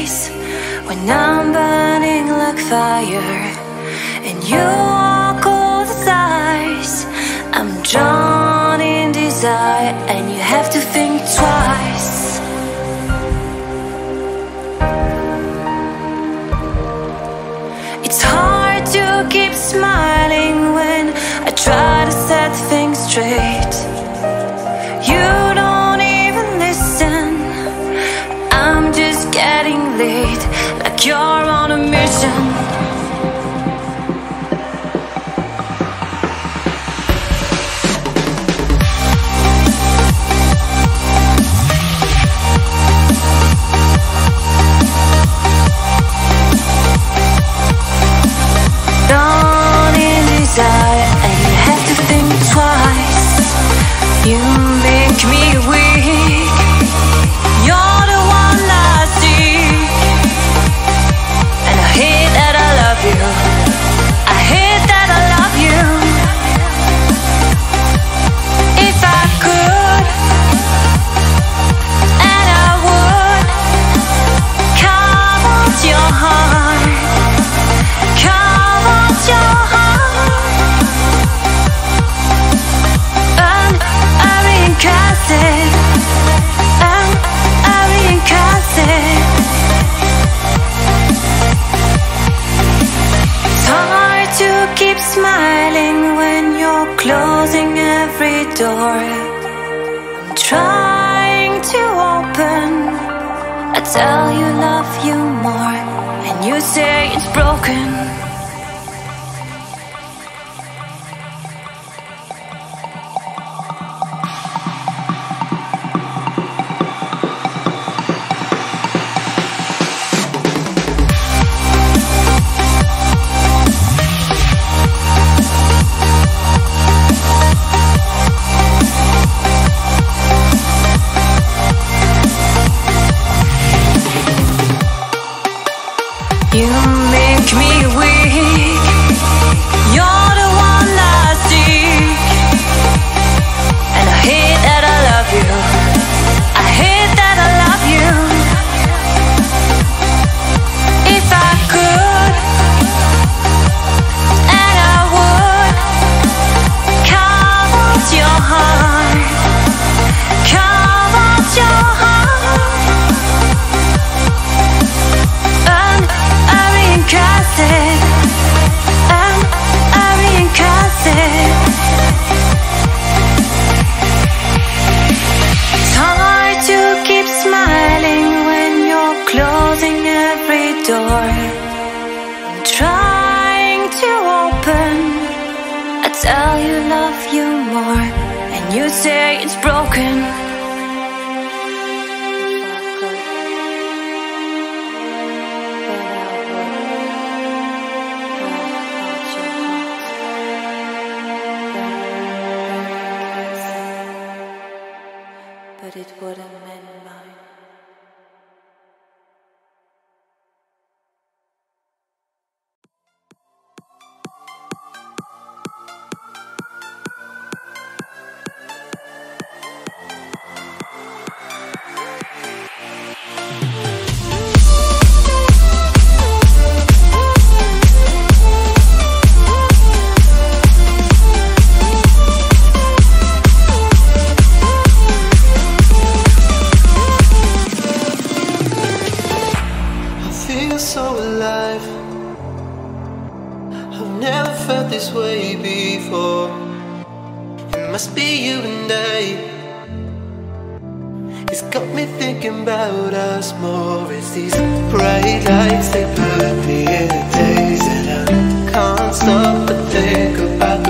when I'm burning like fire, and you walk all the sides. I'm drawn in desire, and you have to think twice. It's hard to keep smiling when I try to set things straight. You're on a mission. Tell you love you more, and you say it's broken. Door. I'm trying to open. I tell you love you more, and you say it's broken. But it wouldn't mend mine. About us more. It's these bright lights they put me in a daze, and I can't stop but think about